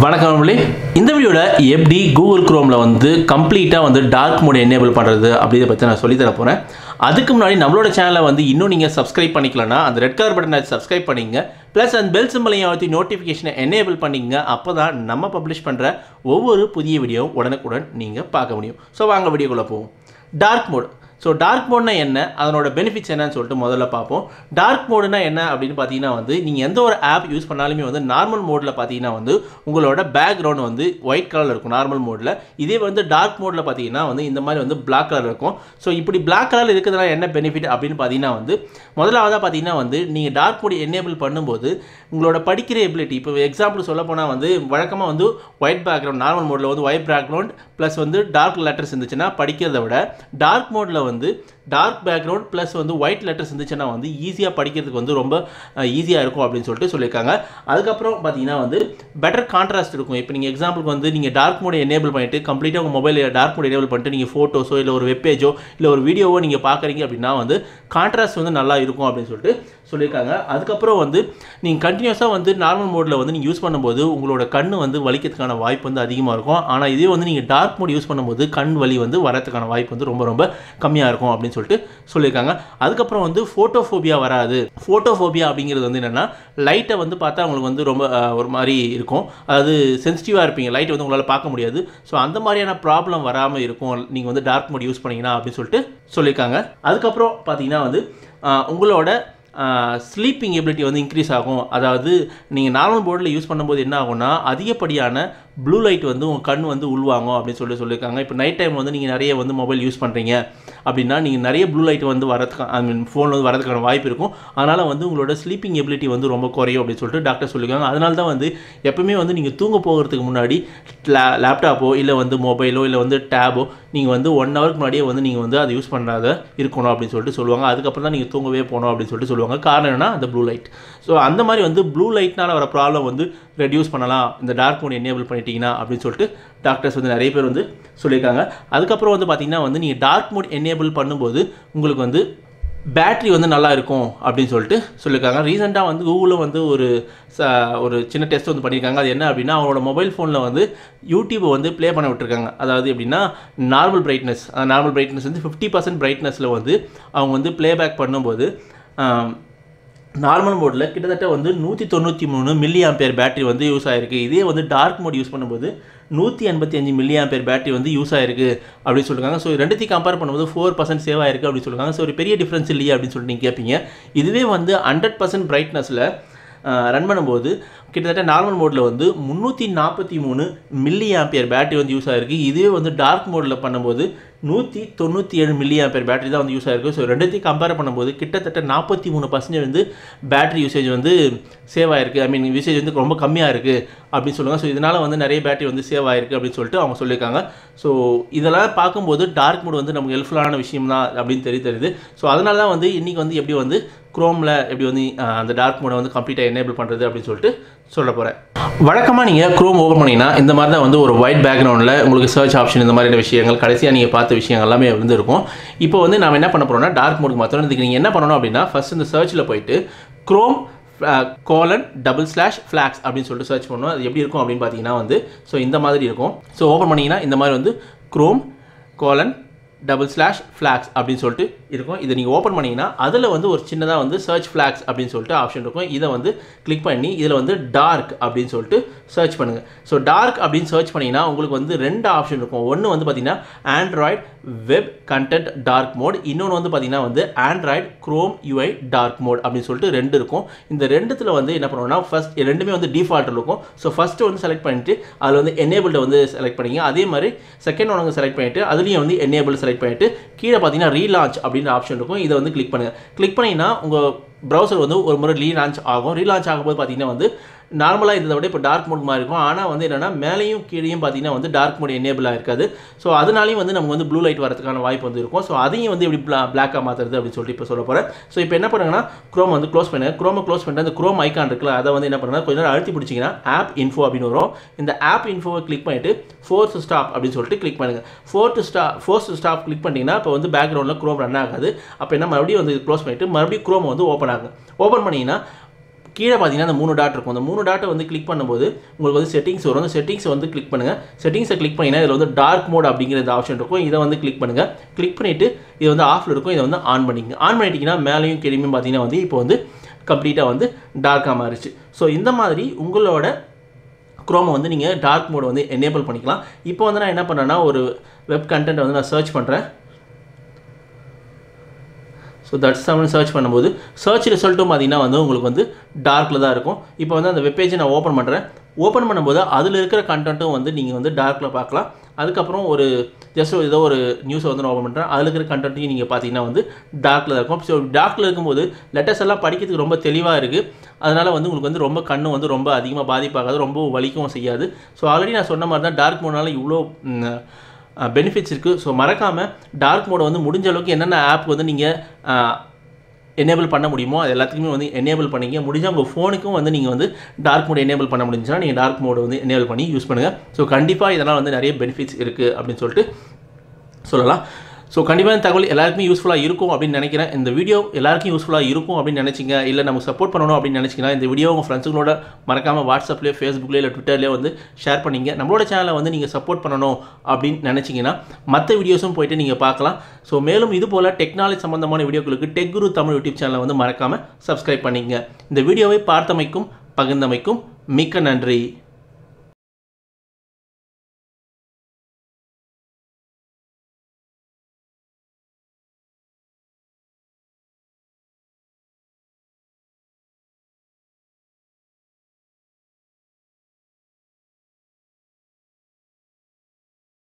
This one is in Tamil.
வணக்கம் நண்பர்களே இந்த வீடியோவில் எப்படி கூகுள் குரோமில் வந்து கம்ப்ளீட்டாக வந்து டார்க் மோட் எனேபிள் பண்ணுறது அப்படிதை பற்றி நான் சொல்லித்தர போகிறேன் அதுக்கு முன்னாடி நம்மளோட சேனலை வந்து இன்னும் நீங்கள் சப்ஸ்கிரைப் பண்ணிக்கலன்னா அந்த ரெட் கலர் பட்டனை சப்ஸ்கிரைப் பண்ணிங்க. ப்ளஸ் அந்த பெல் சிம்பளையும் அழுத்தி நோட்டிஃபிகேஷனை எனேபிள் பண்ணிங்க. அப்போ தான் நம்ம பப்ளிஷ் பண்ணுற ஒவ்வொரு புதிய வீடியோவும் உடனுக்குடன் நீங்கள் பார்க்க முடியும். ஸோ வாங்க வீடியோக்குள்ளே போவோம். டார்க் மோட் ஸோ டார்க் மோட்னா என்ன? அதனோட பெனிஃபிட்ஸ் என்னன்னு சொல்லிட்டு முதல்ல பார்ப்போம். டார்க் மோடுனா என்ன அப்படின்னு பார்த்தீங்கன்னா வந்து நீங்கள் எந்த ஒரு ஆப் யூஸ் பண்ணாலுமே வந்து நார்மல் மோடில் பார்த்தீங்கன்னா வந்து உங்களோட பேக்ரவுண்ட் வந்து ஒயிட் கலரில் இருக்கும் நார்மல் மோடில் இதே வந்து டார்க் மோடில் பார்த்தீங்கன்னா வந்து இந்த மாதிரி வந்து பிளாக் கலர் இருக்கும். ஸோ இப்படி பிளாக் கலர் இருக்கிறதுனால என்ன பெனிஃபிட் அப்படின்னு பார்த்தீங்கன்னா வந்து முதலாவதாக பார்த்தீங்கன்னா வந்து நீங்கள் டார்க் மோட் எனேபிள் பண்ணும்போது உங்களோட படிக்கிற எபிலிட்டி இப்போ எக்ஸாம்பிள் சொல்ல போனால் வந்து வழக்கமாக வந்து ஒயிட் பேக்ரவுண்ட் நார்மல் மோடில் வந்து ஒயிட் பேக்ரவுண்ட் ப்ளஸ் வந்து டார்க் லெட்டர்ஸ் இருந்துச்சுன்னா படிக்கிறத விட டார்க் மோடில் வந்து வந்து டார்க் பேக்ரவுண்ட் ப்ளஸ் வந்து ஒயிட் லெட்டர்ஸ் இருந்துச்சுன்னா வந்து ஈஸியாக படிக்கிறதுக்கு வந்து ரொம்ப ஈஸியாக இருக்கும் அப்படின்னு சொல்லிட்டு சொல்லியிருக்காங்க. அதுக்கப்புறம் பார்த்தீங்கன்னா வந்து பெட்டர் கான்ட்ராஸ்ட் இருக்கும். இப்போ நீங்கள் எக்ஸாம்பிளுக்கு வந்து நீங்கள் டார்க் மோட் எனேபிள் பண்ணிட்டு கம்ப்ளீட்டாக உங்கள் மொபைலில் டார்க் மோட் எனேபிள் பண்ணிட்டு நீங்கள் ஃபோட்டோஸோ இல்லை ஒரு வெப்பேஜோ இல்லை ஒரு வீடியோவோ நீங்கள் பார்க்குறீங்க அப்படின்னா வந்து கான்ட்ராஸ்ட் வந்து நல்லா இருக்கும் அப்படின்னு சொல்லிட்டு சொல்லியிருக்காங்க. அதுக்கப்புறம் வந்து நீங்கள் கண்டினியூஸாக வந்து நார்மல் மோடில் வந்து நீங்கள் யூஸ் பண்ணும்போது உங்களோட கண் வந்து வலிக்கிறதுக்கான வாய்ப்பு வந்து அதிகமாக இருக்கும். ஆனால் இதே வந்து நீங்கள் டார்க் மோட் யூஸ் பண்ணும்போது கண் வலி வந்து வரதுக்கான வாய்ப்பு வந்து ரொம்ப ரொம்ப கம்மியாக இருக்கும் அப்படின்னு சொல்லிட்டு சொல்லியிருக்காங்க. அதுக்கப்புறம் வந்து ஃபோட்டோஃபோபியா வராது. ஃபோட்டோஃபோபியா அப்படிங்கிறது வந்து என்னென்னா லைட்டை வந்து பார்த்தா அவங்களுக்கு வந்து ரொம்ப ஒரு மாதிரி இருக்கும். அதாவது சென்சிட்டிவாக இருப்பீங்க. லைட்டை வந்து உங்களால் பார்க்க முடியாது. ஸோ அந்த மாதிரியான ப்ராப்ளம் வராமல் இருக்கும். நீங்கள் வந்து டார்க் மோட் யூஸ் பண்ணிங்கன்னா அப்படின்னு சொல்லிட்டு சொல்லியிருக்காங்க. அதுக்கப்புறம் பார்த்தீங்கன்னா வந்து உங்களோட ஸ்லீப்பிங் எபிலிட்டி வந்து இன்க்ரீஸ் ஆகும். அதாவது நீங்கள் நார்மல் போர்டில் யூஸ் பண்ணும்போது என்ன ஆகும்னா அதிகப்படியான ப்ளூ லைட் வந்து உங்கள் கண் வந்து உள்வாங்கும் அப்படின்னு சொல்லி சொல்லியிருக்காங்க. இப்போ நைட் டைம் வந்து நீங்கள் நிறைய வந்து மொபைல் யூஸ் பண்ணுறீங்க அப்படின்னா நீங்கள் நிறைய ப்ளூ லைட் வந்து வரதுக்கு ஐ மீன் ஃபோன் வந்து வரதுக்கான வாய்ப்பு இருக்கும். அதனால் வந்து உங்களோட ஸ்லீப்பிங் எபிலிட்டி வந்து ரொம்ப குறையும் அப்படின்னு சொல்லிட்டு டாக்டர் சொல்லியிருக்காங்க. அதனால தான் வந்து எப்பவுமே வந்து நீங்கள் தூங்க போகிறதுக்கு முன்னாடி லேப்டாப்போ இல்லை வந்து மொபைலோ இல்லை வந்து டேபோ நீங்கள் வந்து ஒன் ஹவருக்கு முன்னாடியே வந்து நீங்கள் வந்து அதை யூஸ் பண்ணாத இருக்கணும் அப்படின்னு சொல்லிட்டு சொல்லுவாங்க. அதுக்கப்புறம் தான் நீங்கள் தூங்கவே போகணும் அப்படின்னு சொல்லிட்டு சொல்லுவாங்க. காரணம் என்னன்னா அந்த ப்ளூ லைட் ஸோ அந்த மாதிரி வந்து ப்ளூ லைட்னால வர ப்ராப்ளம் வந்து ரெடியூஸ் பண்ணலாம் இந்த டார்க் மோட் எனேபிள் பண்ணிட்டீங்கன்னா அப்படின்னு சொல்லிட்டு டாக்டர்ஸ் வந்து நிறைய பேர் வந்து சொல்லியிருக்காங்க. அதுக்கப்புறம் வந்து பார்த்தீங்கன்னா வந்து நீங்கள் டார்க் மோட் எனேபிள் பண்ணும்போது உங்களுக்கு வந்து பேட்ரி வந்து நல்லா இருக்கும் அப்படின்னு சொல்லிட்டு சொல்லியிருக்காங்க. ரீசெண்டாக வந்து கூகுளில் வந்து ஒரு ச ஒரு சின்ன டெஸ்ட் வந்து பண்ணியிருக்காங்க. அது என்ன அப்படின்னா அவங்களோட மொபைல் ஃபோனில் வந்து யூடியூப்பை வந்து ப்ளே பண்ண விட்டுருக்காங்க. அதாவது எப்படின்னா நார்மல் பிரைட்னஸ் நார்மல் பிரைட்னஸ் வந்து ஃபிஃப்டி பர்சன்ட் பிரைட்னஸில் வந்து அவங்க வந்து ப்ளேபேக் பண்ணும்போது நார்மல் மோடில் கிட்டத்தட்ட வந்து நூற்றி தொண்ணூற்றி மூணு மில்லி ஆம்பியர் பேட்டரி வந்து யூஸ் ஆகிருக்கு இதே வந்து டார்க் மோட் யூஸ் பண்ணும்போது நூற்றி எண்பத்தி அஞ்சு மில்லி ஆம்பியர் பேட்டரி வந்து யூஸ் ஆயிருக்கு அப்படின்னு சொல்லியிருக்காங்க ஸோ ரெண்டுத்தையும் கம்பேர் பண்ணும்போது ஃபோர் பர்சன்ட் சேவ் ஆயிருக்கு அப்படின்னு சொல்லியிருக்காங்க ஸோ ஒரு பெரிய டிஃப்ரென்ஸ் இல்லையா அப்படின்னு சொல்லிட்டு நீங்கள் கேட்பீங்க இதுவே வந்து ஹண்ட்ரட் பர்சன்ட் பிரைட்னஸில் ரன் பண்ணும்போது கிட்டத்தட்ட நார்மல் மோடில் வந்து முந்நூற்றி நாற்பத்தி மூணு மில்லி ஆம்பியர் பேட்டரி வந்து யூஸ் ஆகிருக்கு இதுவே வந்து டார்க் மோடில் பண்ணும்போது நூற்றி தொண்ணூற்றி ஏழு மில்லி ஆம்பியர் பேட்டரி தான் வந்து யூஸ் ஆகிருக்கு ஸோ ரெண்டுத்தையும் கம்பேர் பண்ணும்போது கிட்டத்தட்ட நாற்பத்தி மூணு பர்சன்டேஜ் வந்து பேட்டரி யூசேஜ் வந்து சேவ் ஆயிருக்கு. ஐ மீன் யூசேஜ் வந்து ரொம்ப கம்மியாக இருக்குது அப்படின்னு சொல்லுவாங்க ஸோ இதனால் வந்து நிறைய பேட்டரி வந்து சேவ் ஆயிருக்கு அப்படின்னு சொல்லிட்டு அவங்க சொல்லியிருக்காங்க. ஸோ இதெல்லாம் பார்க்கும்போது டார்க் மோட் வந்து நமக்கு ஹெல்ப்ஃபுல்லான விஷயம் தான் அப்படின்னு தெரிய தெரியுது. ஸோ அதனால தான் வந்து இன்றைக்கி வந்து எப்படி வந்து குரோமில் எப்படி வந்து அந்த டார்க் மோடை வந்து கம்ப்ளீட்டாக எனேபிள் பண்ணுறது அப்படின்னு சொல்லிட்டு சொல்ல போகிறேன் வழக்கமாக நீங்கள் குரோம் ஓப்பன் பண்ணிங்கன்னா இந்த மாதிரி தான் வந்து ஒரு ஒயிட் பேக்ரவுண்டில் உங்களுக்கு சர்ச் ஆப்ஷன் இந்த மாதிரியான விஷயங்கள் கடைசியாக நீங்கள் பார்த்த விஷயங்கள் எல்லாமே வந்து இருக்கும் இப்போ வந்து நம்ம என்ன பண்ண போகிறோம்னா டார்க் மோடுக்கு மாத்திரம் இதுக்கு நீங்கள் என்ன பண்ணணும் அப்படின்னா ஃபர்ஸ்ட் இந்த சர்ச்சில் போயிட்டு chrome colon double slash flags அப்படின்னு சொல்லிட்டு சர்ச் பண்ணணும். அது எப்படி இருக்கும் அப்படின்னு பார்த்தீங்கன்னா வந்து ஸோ இந்த மாதிரி இருக்கும். ஸோ ஓப்பன் பண்ணிங்கன்னா இந்த மாதிரி வந்து chrome colon double slash flags அப்படின்னு சொல்லிட்டு இருக்கும். இதை நீங்கள் ஓப்பன் பண்ணிங்கன்னா அதில் வந்து ஒரு சின்னதாக வந்து சர்ச் ஃப்ளாக்ஸ் அப்படின்னு சொல்லிட்டு ஆப்ஷன் இருக்கும். இதை வந்து கிளிக் பண்ணி இதில் வந்து டார்க் அப்படின்னு சொல்லிட்டு சர்ச் பண்ணுங்கள் ஸோ டார்க் அப்படின்னு சர்ச் பண்ணிங்கன்னா உங்களுக்கு வந்து ரெண்டு ஆப்ஷன் இருக்கும். ஒன்று வந்து பார்த்திங்கன்னா android web content dark mode இன்னொன்று வந்து பார்த்தீங்கன்னா வந்து android chrome UI dark mode அப்படின்னு சொல்லிட்டு ரெண்டு இருக்கும். இந்த ரெண்டுத்தில் வந்து என்ன பண்ணுவோம்னா ஃபஸ்ட் ரெண்டுமே வந்து டிஃபால்ட்டில் இருக்கும். ஸோ ஃபஸ்ட்டு வந்து செலக்ட் பண்ணிட்டு அதில் வந்து எனேபிள்ட வந்து செலக்ட் பண்ணிங்க. அதே மாதிரி செகண்ட் ஒன்று செலக்ட் பண்ணிட்டு அதுலேயும் வந்து எனேபிள் செலக்ட் பண்ணிட்டு கீழே பார்த்தீங்கன்னா ரீலான்ச் அப்படின்ற ஆப்ஷன் இருக்கும். இதை வந்து கிளிக் பண்ணுங்கள் கிளிக் பண்ணிங்கன்னா உங்கள் ப்ரௌசர் வந்து ஒரு முறை ரீலான்ச் ஆகும். ரீலான்ச் ஆகும்போது பார்த்தீங்கன்னா வந்து நார்மலாக இருந்ததை விட இப்போ டார்க் மோட் மாதிரி இருக்கும். ஆனால் வந்து என்னென்னா மேலேயும் கீழேயும் பார்த்தீங்கன்னா வந்து டார்க் மோட் எனேபிளாக இருக்காது ஸோ அதனாலையும் வந்து நமக்கு வந்து ப்ளூ லைட் வரதுக்கான வாய்ப்பு வந்து இருக்கும். ஸோ அதையும் வந்து எப்படி பிளா பிளாக்காக மாற்றுறது அப்படின்னு சொல்லிட்டு இப்போ சொல்ல போகிறேன் ஸோ இப்போ என்ன பண்ணுங்கன்னா க்ரோம் வந்து க்ளோஸ் பண்ணுங்கள் க்ரோமை க்ளோஸ் பண்ணிட்டு அந்த க்ரோம் ஐக்கான் இருக்குல்ல அதை வந்து என்ன பண்ணுங்கன்னா கொஞ்ச நேரம் அழுத்தி பிடிச்சிங்கன்னா ஆப் இன்ஃபோ அப்படின்னு வரும். இந்த ஆப் இன்ஃபோவை கிளிக் பண்ணிட்டு ஃபோர்ஸ் ஸ்டாப் அப்படின்னு சொல்லிட்டு கிளிக் பண்ணுங்கள் force stop force stop click பண்ணிங்கன்னா இப்போ வந்து பேக்ரவுண்டில் க்ரோம் ரன் ஆகாது. அப்போ என்ன மறுபடியும் வந்து க்ளோஸ் பண்ணிவிட்டு மறுபடியும் க்ரோம் வந்து ஓப்பன் ஆகும். ஓப்பன் பண்ணிங்கன்னா கீழே பார்த்தீங்கன்னா அந்த மூணு டாட் இருக்கும். அந்த மூணு டாட்டை வந்து கிளிக் பண்ணும்போது உங்களுக்கு வந்து செட்டிங்ஸ் வரும். அந்த செட்டிங்ஸை வந்து கிளிக் பண்ணுங்கள் செட்டிங்ஸை கிளிக் பண்ணிங்கன்னா இதில் வந்து டார்க் மோட் அப்படிங்கிற ஆப்ஷன் இருக்கும். இதை வந்து கிளிக் பண்ணுங்கள் கிளிக் பண்ணிவிட்டு இது வந்து ஆஃபில் இருக்கும். இதை வந்து ஆன் பண்ணிங்க ஆன் பண்ணிட்டீங்கன்னா மேலேயும் கீழேயும் பார்த்தீங்கன்னா வந்து இப்போ வந்து கம்ப்ளீட்டாக வந்து டார்க்காக மாறிச்சு ஸோ இந்த மாதிரி உங்களோட குரோமை வந்து நீங்கள் டார்க் மோட் வந்து எனேபிள் பண்ணிக்கலாம். இப்போ வந்து நான் என்ன பண்ணுறேன்னா ஒரு வெப் கண்டென்ட்டை வந்து நான் சர்ச் பண்ணுறேன் ஸோ தட்ஸ் சம்மன் சர்ச் பண்ணும்போது சர்ச் ரிசல்ட்டும் பார்த்திங்கன்னா வந்து உங்களுக்கு வந்து டார்க்கில் தான் இருக்கும். இப்போ வந்து அந்த வெப்பேஜை நான் ஓப்பன் பண்ணுறேன் ஓப்பன் பண்ணும்போது அதில் இருக்கிற கண்டென்ட்டும் வந்து நீங்கள் வந்து டார்க்கில் பார்க்கலாம். அதுக்கப்புறம் ஒரு ஜஸ்ட் ஏதோ ஒரு நியூஸை வந்து நான் ஓப்பன் பண்ணுறேன் அதில் இருக்கிற கண்டென்ட்டையும் நீங்கள் பார்த்தீங்கன்னா வந்து டார்க்கில் இருக்கும். ஸோ டார்க்கில் இருக்கும்போது லெட்டர்ஸ் எல்லாம் படிக்கிறதுக்கு ரொம்ப தெளிவாக இருக்குது அதனால் வந்து உங்களுக்கு வந்து ரொம்ப கண்ணு வந்து ரொம்ப அதிகமாக பாதிப்பாகாது ரொம்ப வலிக்கவும் செய்யாது. ஸோ ஆல்ரெடி நான் சொன்ன மாதிரி தான் டார்க் மோட்னால இவ்வளோ பெனிஃபிட்ஸ் இருக்குது ஸோ மறக்காமல் டார்க் மோடை வந்து முடிஞ்ச அளவுக்கு என்னென்ன ஆப் வந்து நீங்கள் எனேபிள் பண்ண முடியுமோ அது எல்லாத்துக்குமே வந்து எனேபிள் பண்ணிங்க முடிஞ்சால் உங்கள் ஃபோனுக்கும் வந்து நீங்கள் வந்து டார்க் மோட் எனேபிள் பண்ண முடிஞ்சுன்னா நீங்கள் டார்க் மோடை வந்து எனேபிள் பண்ணி யூஸ் பண்ணுங்கள் ஸோ கண்டிப்பாக இதனால் வந்து நிறைய பெனிஃபிட்ஸ் இருக்குது அப்படின்னு சொல்லிட்டு சொல்லலாம். ஸோ கண்டிப்பாக இந்த தகவல் எல்லாருக்குமே யூஸ்ஃபுல்லாக இருக்கும் அப்படின்னு நினைக்கிறேன். இந்த வீடியோ எல்லாருக்கும் யூஸ்ஃபுல்லாக இருக்கும் அப்படின்னு நினச்சிங்க. இல்லை நம்ம சப்போர்ட் பண்ணணும் அப்படின்னு நினச்சிங்கன்னா இந்த வீடியோ உங்கள் ஃப்ரெண்ட்ஸுங்களோட மறக்காமல் வாட்ஸ்அப்லேயோ ஃபேஸ்புக்லேயோ இல்லை ட்விட்டர்லேயோ வந்து ஷேர் பண்ணிங்க. நம்மளோட சேனலை வந்து நீங்கள் சப்போர்ட் பண்ணணும் அப்படின்னு நினச்சிங்கன்னா மற்ற வீடியோஸும் போயிட்டு நீங்கள் பார்க்கலாம். ஸோ மேலும் இது போல் டெக்னாலஜி சம்மந்தமான வீடியோக்களுக்கு டெக் குரு தமிழ் யூடியூப் சேனலை வந்து மறக்காமல் சப்ஸ்கிரைப் பண்ணிங்க. இந்த வீடியோவை பார்த்தமைக்கும் பகிர்ந்தமைக்கும் மிக்க நன்றி.